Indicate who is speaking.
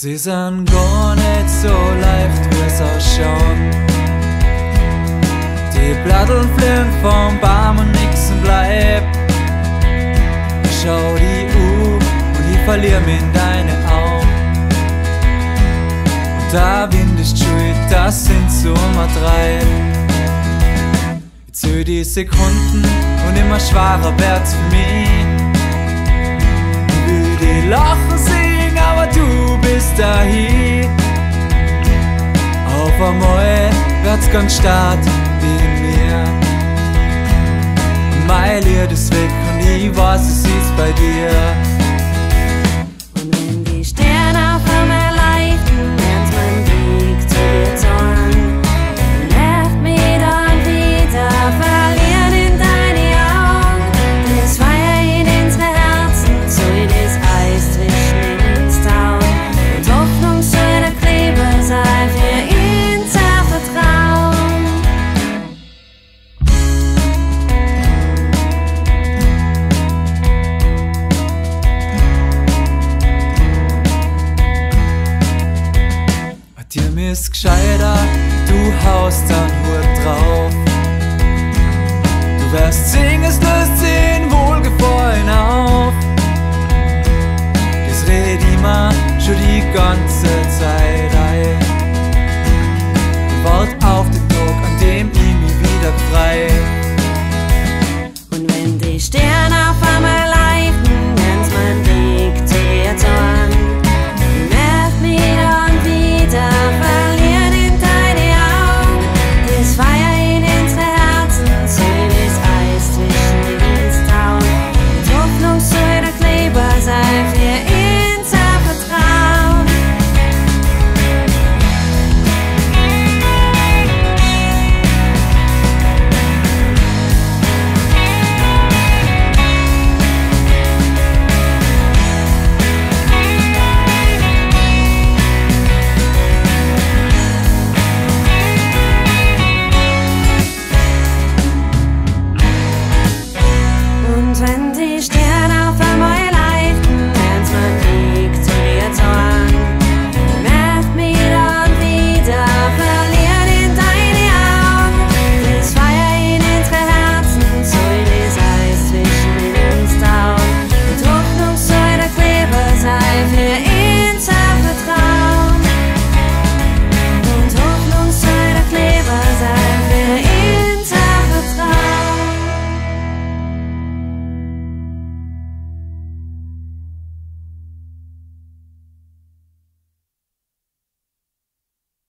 Speaker 1: sind gar nicht so leicht, wie es ausschaut. Die Blatteln fliegen vom Baum und nix bleibt. Schau die U und ich verliere mich in deine Augen. Und der Wind ist schuld, das sind Sommer drei. Ich zähl die Sekunden und immer schwerer wird's für mich. Wird's ganz stark wie mir. Mein Lied ist weg und ich weiß, es ist bei dir. Dir mir ist gescheiter, du haust dann Hut drauf. Du wirst singen, es löst den Wohlgefallen auf. Das red ich mir schon die ganze